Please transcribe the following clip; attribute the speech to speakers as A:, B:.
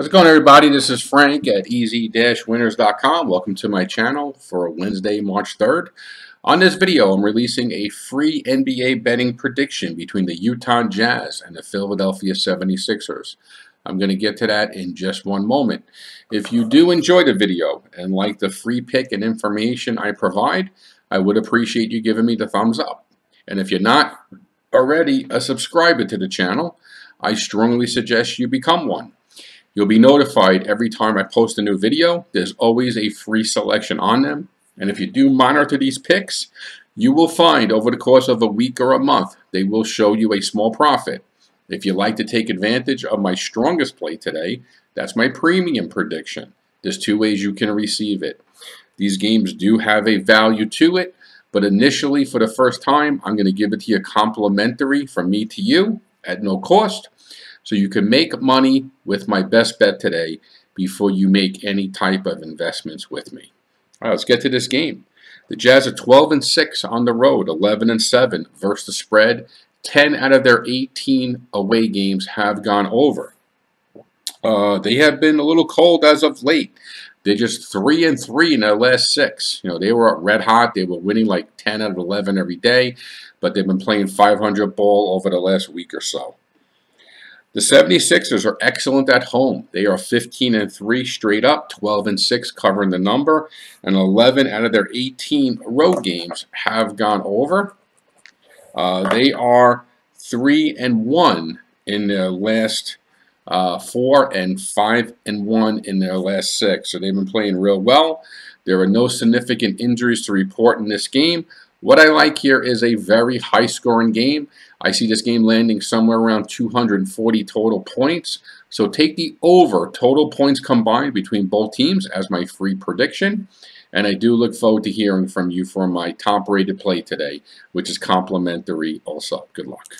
A: How's it going everybody? This is Frank at ez-winners.com. Welcome to my channel for Wednesday, March 3rd. On this video, I'm releasing a free NBA betting prediction between the Utah Jazz and the Philadelphia 76ers. I'm going to get to that in just one moment. If you do enjoy the video and like the free pick and information I provide, I would appreciate you giving me the thumbs up. And if you're not already a subscriber to the channel, I strongly suggest you become one. You'll be notified every time I post a new video. There's always a free selection on them. And if you do monitor these picks, you will find over the course of a week or a month, they will show you a small profit. If you like to take advantage of my strongest play today, that's my premium prediction. There's two ways you can receive it. These games do have a value to it, but initially for the first time, I'm going to give it to you complimentary from me to you at no cost. So you can make money with my best bet today before you make any type of investments with me. All right, let's get to this game. The Jazz are 12 and 6 on the road, 11 and 7 versus the spread. 10 out of their 18 away games have gone over. Uh, they have been a little cold as of late. They're just three and three in their last six. You know, they were red hot. They were winning like 10 out of 11 every day, but they've been playing 500 ball over the last week or so. The 76ers are excellent at home. They are 15 and 3 straight up, 12 and 6 covering the number, and 11 out of their 18 road games have gone over. Uh, they are 3 and 1 in their last uh, 4 and 5 and 1 in their last 6. So they've been playing real well. There are no significant injuries to report in this game. What I like here is a very high scoring game. I see this game landing somewhere around 240 total points. So take the over total points combined between both teams as my free prediction. And I do look forward to hearing from you for my top rated play today, which is complimentary also. Good luck.